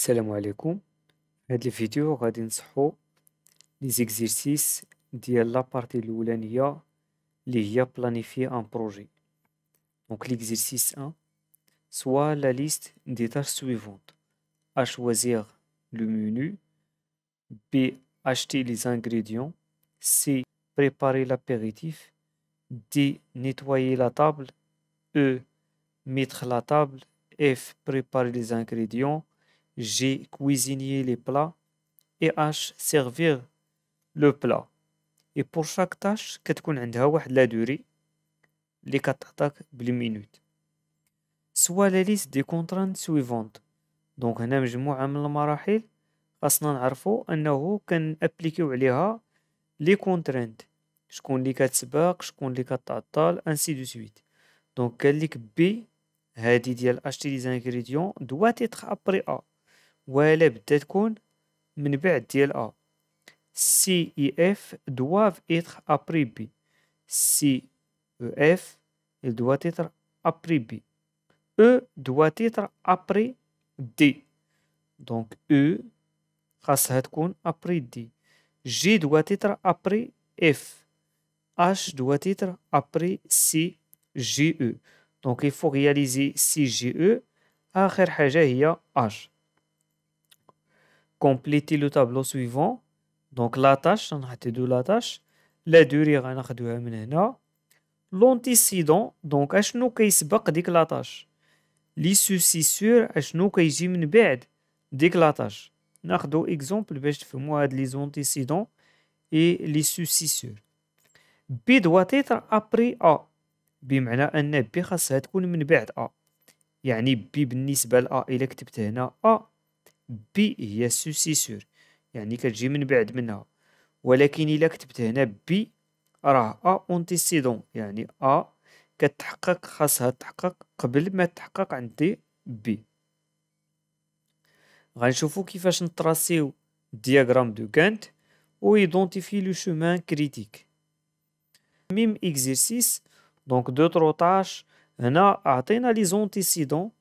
السلام عليكم في هاد الفيديو غادي نصحو لي زيكزيرسيس ديال لابارتي الاولانيه اللي هي بلانيفي ان بروجي دونك ليكزيرسيس 1 soit la liste des tâches suivantes A choisir le menu B acheter les ingrédients C préparer l'apéritif D nettoyer la table E mettre la table F préparer les ingrédients G. Cuisiner les plats. Et H. Servir le plat. Et pour chaque tâche كتكون عندها واحد la durée اللي كتعطاك بال minutes soit la liste des contraintes suivantes donc هنا مجموعة من المراحل خاصنا نعرفو أنه كن appliquer عليها les contraintes شكون اللي كتسبق شكون اللي كتعطل انسي دو سويت دونك قالك بي هادي ديال اشتي لي زانغريديون دوا تيتر ابري ا ولا بدا تكون من بعد ديال ا سي اي اف دواف ايتر ابريبي سي أو اف دوات ابري بي أو دوات ايتر ابري دي دونك أو خاصها تكون après D G doit être après F H doit être après C G E donc il faut réaliser C G E اخر حاجة هي H compléter le tableau suivant. Donc la tâche غنحددو la tâche. La durée غناخدوها من هنا l'antécédent donc اشنو كيسبق ديك la tâche? les successeurs اشنو كيجي من بعد ديك la tâche? ناخدو exemple باش تفهمو هاد les antécédents et les successeurs B doit être après A بمعنى ان B خاصها تكون من بعد A يعني B بالنسبة لا الا كتبت هنا A B هي successeur. يعني كتجي من بعد منها. ولكن إلا كتبت هنا B راه A antécédent. يعني A كتحقق خاصها تحقق قبل ما تحقق عندي B. غنشوفو كيفاش نطراسيو diagramme de Gantt و identifier le chemin critique. Même exercice donc deux trois tâches هنا عطينا les antécédents.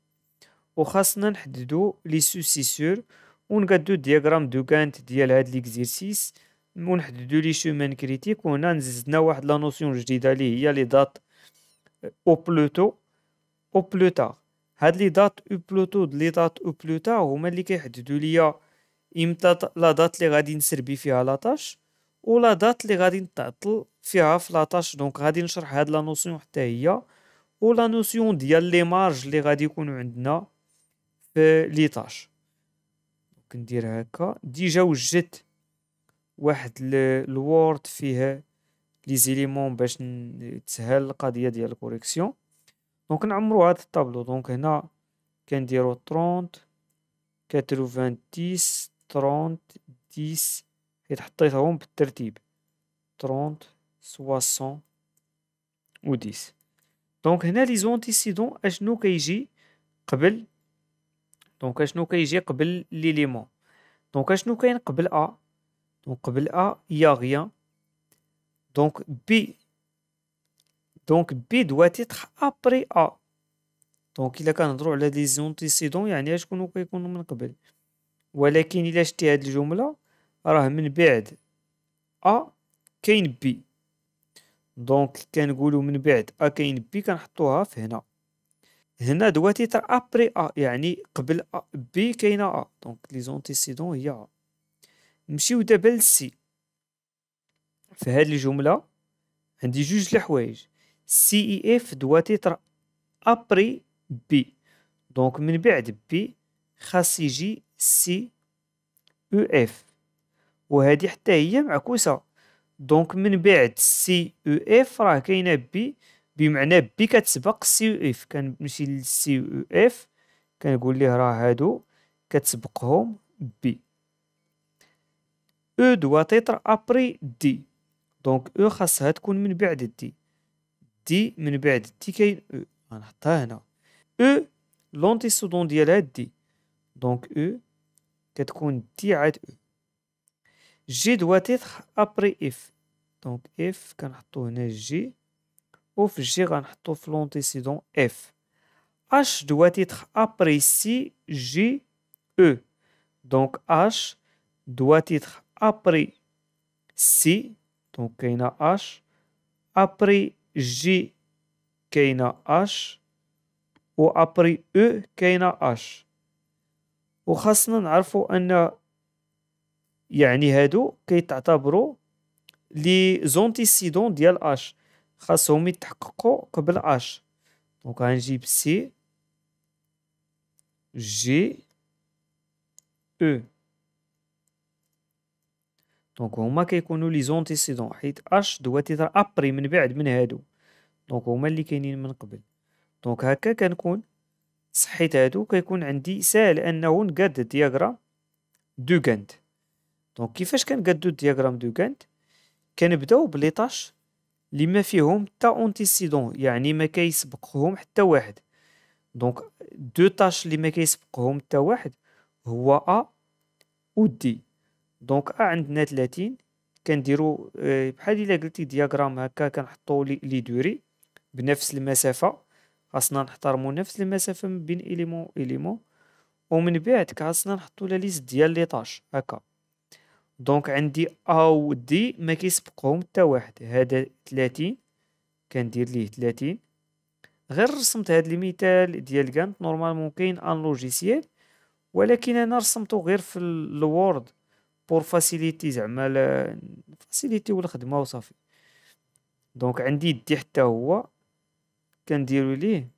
وخاصنا نحددو les successeurs ونقادو diagramme de Gantt ديال هاد l'exercice ونحددو les chemins critiques وهنا نزدنا واحد la notion جديدة لي هي les dates au plus tôt. Au plus tard هاد les dates au plus tôt les dates au plus tard هما اللي كيحددو ليا إمتى la date اللي غادي نسربي فيها la tâche و la date اللي غادي نتعطل فيها في la tâche donc غادي نشرح هاد la notion حتى هي و la notion ديال les marges اللي غادي يكونوا عندنا. في les tâches كندير هكا. déjà وجدت واحد ال Word فيه les éléments باش تسهل القضية ديال ال correction. Donc نعمرو هاد ال tableau. Donc هنا كنديرو trente quatre-vingt-dix trente dix. حيت حطيتهم بالترتيب. trente soixante و dix. Donc هنا les antécédents أشنو كيجي قبل donc اشنو كيجي قبل l'élément donc اشنو كاين قبل A donc قبل A y a rien donc B donc B doit être après A donc إلا كنهضرو على des antécédents يعني شكون كيكونوا من قبل؟ ولكن إلا شتي هاد الجملة راه من بعد A كاين B donc كنقولوا من بعد A كاين B كنحطوها في هنا. هنا doit être après A يعني قبل A B كاينة A donc les antécédents هي A نمشيو دابا ل C في هاد الجمله عندي جوج الحوايج C et F doivent être après B donc من بعد B خاص يجي C ou F وهادي حتى هي معكوسة. donc من بعد C ou F راه كاينة B بمعنى B كتسبق سي أو اف كنمشي لل C ou F كنقول ليه راه هادو كتسبقهم B E doit être après D donc E خاصها تكون من بعد D D من بعد D كاين E غنحطها هنا. E l'antécédent ديالها D donc E كتكون D عاد E G doit être après F donc F كنحطو هنا G و في G غنحطو في l'antécédent F H doit être après C G E donc H doit être après C. donc كاينة H. Après G كاينة H. و après E كاينة H. وخاصنا نعرفو أن يعني هادو كيتعتبرو les antécédents ديال H خاصهم يتحققوا قبل H donc غنجيب C G E donc هما كيكونوا les antécédents حيت H doit être après من بعد من هادو. donc هما اللي كاينين من قبل. donc هكا كنكون صحيت هادو كيكون عندي ساهل أنه نقاد ال diagramme de Gantt. Donc كيفاش كنقادو ال diagramme de Gantt؟ كنبداو ب les tâches اللي ما فيهم تا antécédent يعني ما كيسبقهم حتى واحد. donc deux tâches اللي ما كيسبقهم حتى واحد هو A و D. Donc A عندنا 30 كنديرو آه، بحال إلا قلتي diagramme هكا كنحطو les durées بنفس المسافة. خاصنا نحترمو نفس المسافة ما بين élément élément. ومن بعد خاصنا نحطو la liste ديال les tâches هكا. donc عندي A و D ما كيسبقهم حتى واحد. هذا 30 كندير ليه 30 غير رسمت هاد المثال ديال Gantt normalement كاين un logiciel ولكن أنا رسمته غير في ال Word pour faciliter زعما faciliter الخدمه وصافي. donc عندي D حتى هو كنديرو ليه.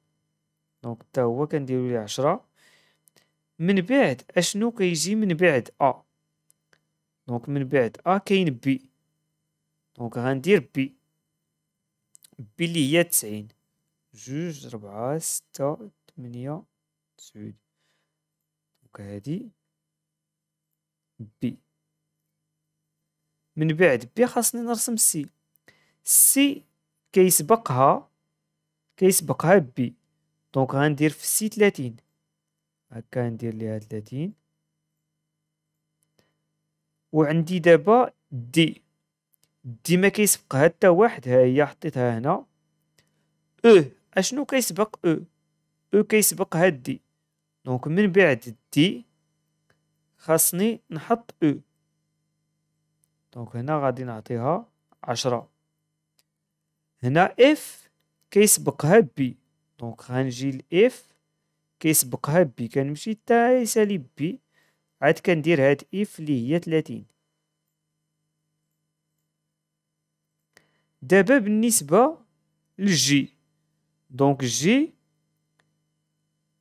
donc حتى هو كنديرو ليه عشرة. من بعد أشنو كيجي من بعد A donc من بعد. A كاين B donc غندير B B اللي هي تسعين. جوج ربعة ستة تمنية تسعود. donc هادي. B من بعد B خاصني نرسم C C كيسبقها كيسبقها B donc غندير في C تلاتين. هكا ندير ليها تلاتين. وعندي دابا D D ما كيسبقها حتى واحد ها هي حطيتها هنا. E أشنو كيسبق E E كيسبق هاد D donc من بعد D خاصني نحط E donc هنا غادي نعطيها عشرة. هنا F كيسبقها B donc غنجي ل F كيسبقها B كنمشي حتى يسالي B عاد كندير هاد F اللي هي تلاتين. دابا بالنسبة لل G donc G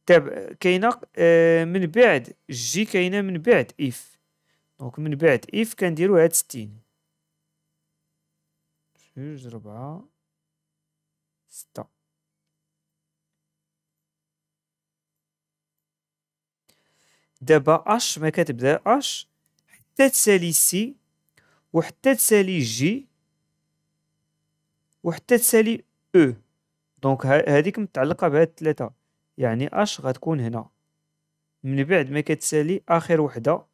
تاب كاينة آه من بعد G كاينة من بعد F. donc من بعد F كنديرو هاد ستين. جوج ربعة ستة. دابا H ما كتبدا H حتى تسالي C وحتى تسالي G وحتى تسالي E. donc هذيك متعلقة بهاد الثلاثه يعني H غتكون هنا. من بعد ما كتسالي اخر وحدة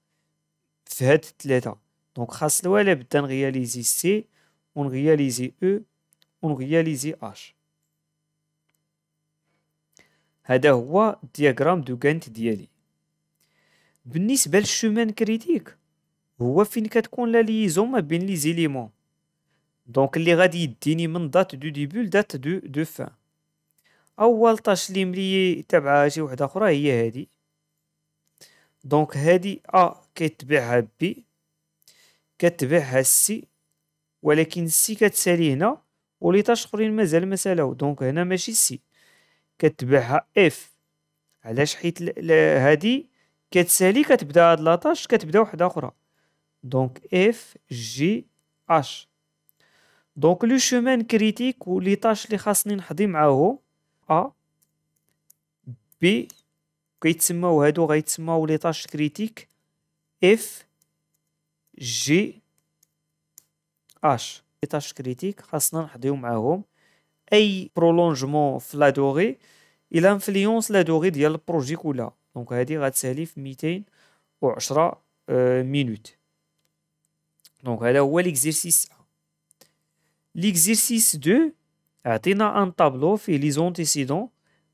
في هاد الثلاثه donc خاص ولا بدا ن réaliser C ون réaliser E ون réaliser H. هذا هو ال diagramme de Gantt ديالي. بالنسبة لل chemin critique هو فين كتكون la liaison ما بين les éléments. donc اللي غادي يديني من date de début ل date de de fin أول tâche اللي ملي تبعها شي وحدة أخرى هي هادي. donc هادي A كيتبعها B كتبعها C ولكن C كتسالي هنا و les tâches أخرين مازال ما سالاو. donc هنا ماشي C كتبعها F علاش حيت هادي كتسالي كتبدا هاد la tâche كتبدا وحده أخرى. donc F G H donc le chemin critique و les tâches اللي خاصني نحضي معاهم A B كيتسماو هادو غيتسماو les tâches critiques F G H les tâches critiques خاصنا نحضيو معاهم أي prolongement في la durée إلى influence la durée ديال ال projet كلها donc هادي غتسالي في ميتين وعشرة minutes. donc هذا هو l'exercice l'exercice deux عطينا un tableau فيه les antécédents.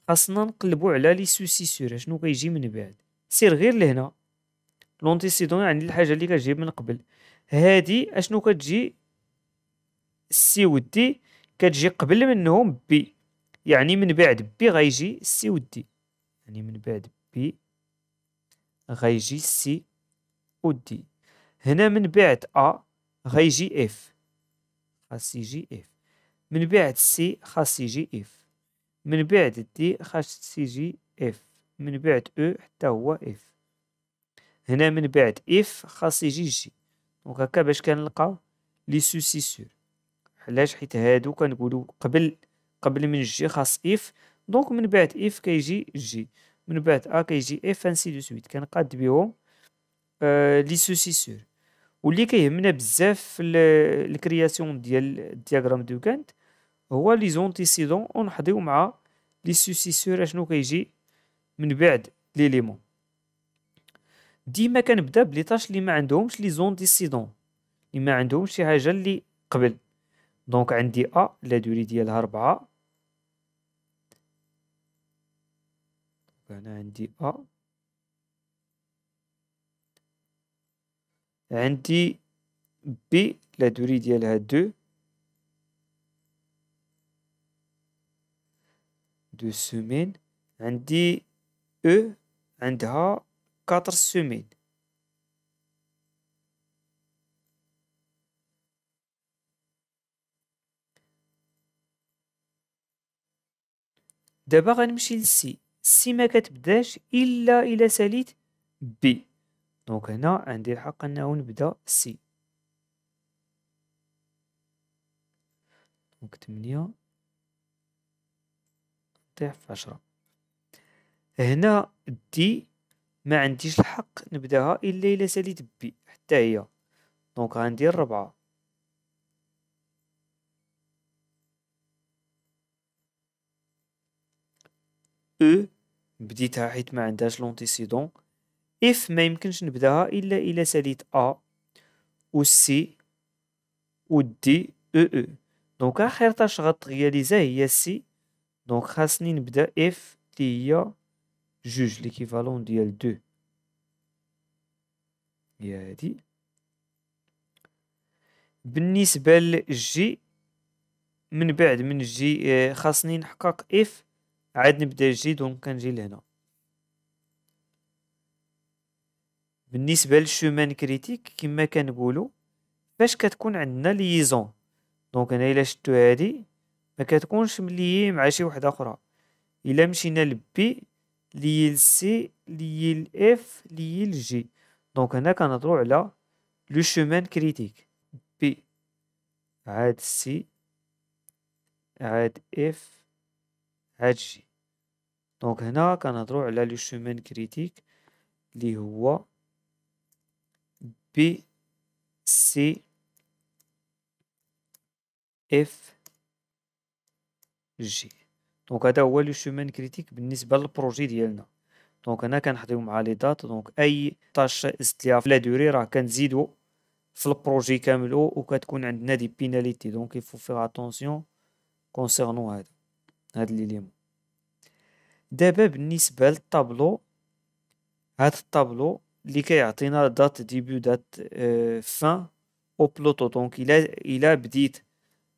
خاصنا نقلبو على les successeurs. شنو كيجي من بعد؟ سير غير لهنا. l'antécédent يعني الحاجة اللي كتجي من قبل. هادي أشنو كتجي؟ C و D كتجي قبل منهم B. يعني من بعد B غيجي C و D. يعني من بعد B غيجي C و D هنا من بعد A غيجي F خاص يجي F من بعد C خاص يجي F من بعد D خاص يجي F من بعد E حتى هو F هنا من بعد F خاص يجي G donc هكا باش كنلقاو les successeurs. علاش؟ حيت هادو كنقولو قبل قبل من G خاص F donc من بعد F كيجي G من بعد A كيجي F ainsi de suite كنقاد بهم آه les successeurs. واللي كيهمنا بزاف في ال création ديال ال diagramme de Gantt هو les antécédents. ونحضيو مع les successeurs أشنو كيجي من بعد l'élément ديما كنبدا ب les tâches اللي ما عندهمش les antécédents. اللي ما عندهمش شي حاجة اللي قبل. donc عندي A la durée ديالها 4 فأنا عندي A عندي B la durée ديالها deux. deux semaines. عندي E عندها quatre semaines. دابا غنمشي ل C C ما كتبداش إلا إلا ساليت B donc هنا عندي الحق انه نبدأ C donc تمنية. في عشرة. هنا D ما عنديش الحق نبدأها إلا إلا ساليت B حتى هي. donc غندير ربعة. E بديتها حيت ما عندهاش l'antécédent. F ما يمكنش نبداها إلا إلا ساليت A و C و D أو أو donc اخر tâche غت réalisa هي C donc خاصني نبدأ F لي هي جوج l'équivalent ديال deux. هي هادي. بالنسبة لجي من بعد من جي خاصني نحقق F عاد نبدا G donc كنجي لهنا. بالنسبة لل chemin critique كما كنقولو فاش كتكون عندنا liaison. donc أنا إلا شدو هادي ما كتكونش مليي مع شي وحدة أخرى. إلا مشينا لبي لي لسي لي لاف لي لجي دونك هنا كنهضرو على le chemin critique. B. عاد C. عاد F. عاد G donc هنا كنهضرو على le chemin critique لي هو B C F G donc هذا هو le chemin critique بالنسبة لل projet ديالنا. donc هنا كنحطيو مع les dates donc أي tâche زدت ليها في la durée راه كنزيدو في ال projet كاملو وكتكون عندنا des pénalités donc il faut faire attention concernant هذا. هاد ليليمون دابا بالنسبة للطابلو هاد الطابلو اللي كيعطينا دات ديبي دات فان أو بلوطو دونك الا الا بديت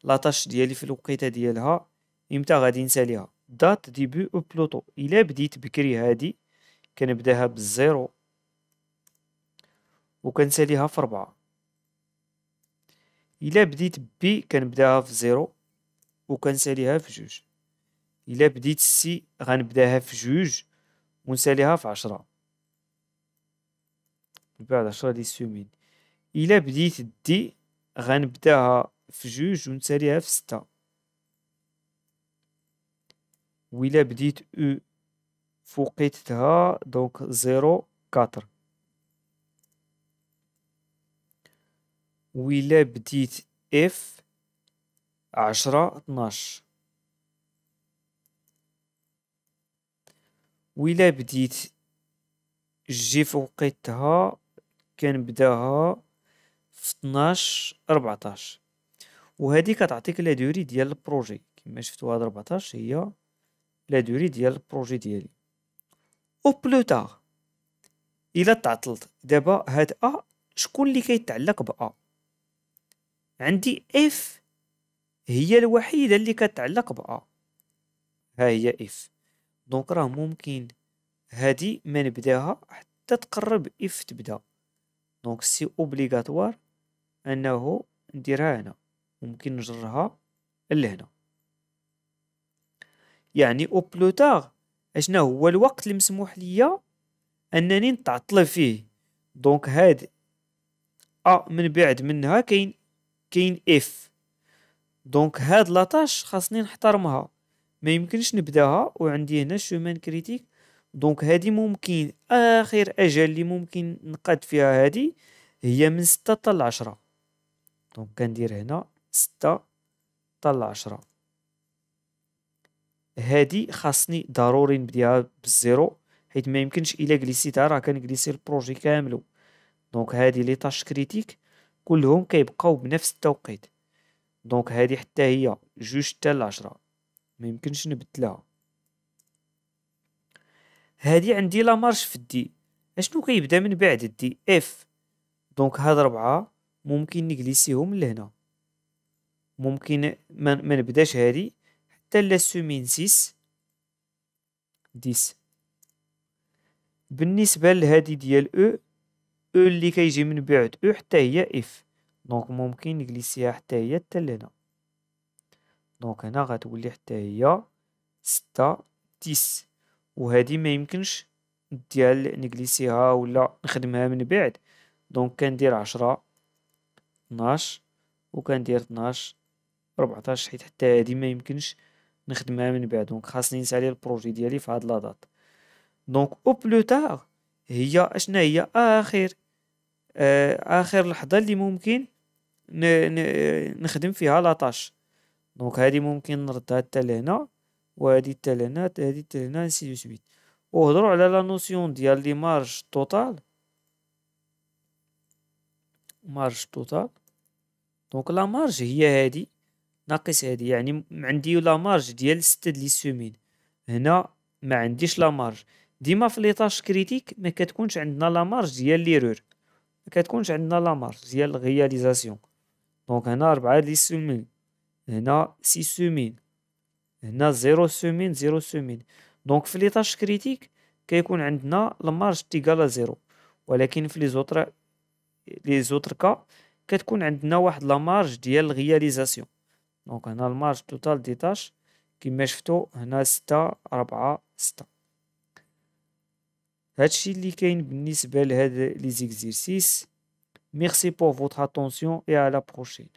لاطاش ديالي في الوقيتة ديالها إمتى غادي نساليها دات ديبي أو بلوطو الا بديت بكري هادي كنبداها بالزيرو وكنساليها في ربعة. الا بديت بي كنبداها في زيرو. وكنساليها في جوج. إلا بديت C غنبداها في جوج ونساليها في عشرة. بعد عشرة dix semaines إلا بديت D غنبداها في جوج ونساليها في ستة. وإلا بديت E فوقيتها donc zéro quatre. وإلا بديت F عشرة اثناش وإلا بديت G فوقيتها كنبداها في اثناش ربعطاش. وهادي كتعطيك la durée ديال ال projet. كما شفتو هاد ربعطاش هي la durée ديال ال projet ديالي. au plus tard إلا تعطلت. دابا هاد A شكون اللي كيتعلق ب A؟ عندي F هي الوحيدة اللي كتعلق ب A. ها هي F. donc راه ممكن هادي ما نبداها حتى تقرب F تبدا. donc c'est obligatoire انه نديرها هنا. ممكن نجرها لهنا. يعني au plus tard اشنا هو؟ الوقت المسموح ليا انني نتعطل فيه. donc هاد A من بعد منها كاين كاين F donc هاد la tâche خاصني نحترمها. ما يمكنش نبداها وعندي هنا chemin critique donc هادي ممكن آخر أجل اللي ممكن نقاد فيها هادي هي من ستة حتى لعشرة donc كندير هنا ستة حتى لعشرة هادي خاصني ضروري نبديها بالزيرو حيت ما يمكنش إلا جليسيتها راه كنجليسي البروجي كاملو donc هادي les tâches critiques كلهم كيبقاو بنفس التوقيت. donc هادي حتى هي جوج حتى لعشرة ما يمكنش نبدلها. هادي عندي la marge في ال D. أشنو كيبدا من بعد ال D؟ F donc هاد ربعة ممكن نجليسيهم لهنا. ممكن ما, نبداش هادي حتى la semaine six dix. بالنسبة لهادي ديال E E اللي كيجي من بعد E حتى هي F donc ممكن نجليسيها حتى هي حتى لهنا. donc هنا غتولي حتى هي ستة dix وهادي ما يمكنش ديال نجليسيها ولا نخدمها من بعد. donc كندير عشرة اثناش وكندير اثناش ربعتاش حيت حتى هادي ما يمكنش نخدمها من بعد. donc خاصني نسالي ال projet ديالي في هاد la date donc au plus tard هي أشنا هي؟ آخر آه آخر لحظة اللي ممكن نخدم فيها la tâche donc هادي ممكن نردها حتى لهنا وهادي حتى لهنا هادي حتى لهنا ainsi de suite وهضرو على la notion ديال les marges totales marge totale donc la marge هي هادي ناقص هادي. يعني عندي la marge ديال ستة les semaines. هنا ما عنديش la marge. ديما في les tâches critiques ما كتكونش عندنا la marge ديال l'erreur ما كتكونش عندنا la marge ديال ال réalisation donc هنا ربعة les semaines. هنا six semaines هنا zéro semaine zéro semaine donc في les tâches critiques كيكون عندنا ال marge égale à zéro ولكن في les autres les autres كا كتكون عندنا واحد la marge ديال ال réalisation donc هنا ال marge totale des tâches كيما شفتو هنا ستة ربعة ستة. هادشي اللي كاين بالنسبة لهاد les exercices ميرسي بور فوتر اتونسيون اي على بروشين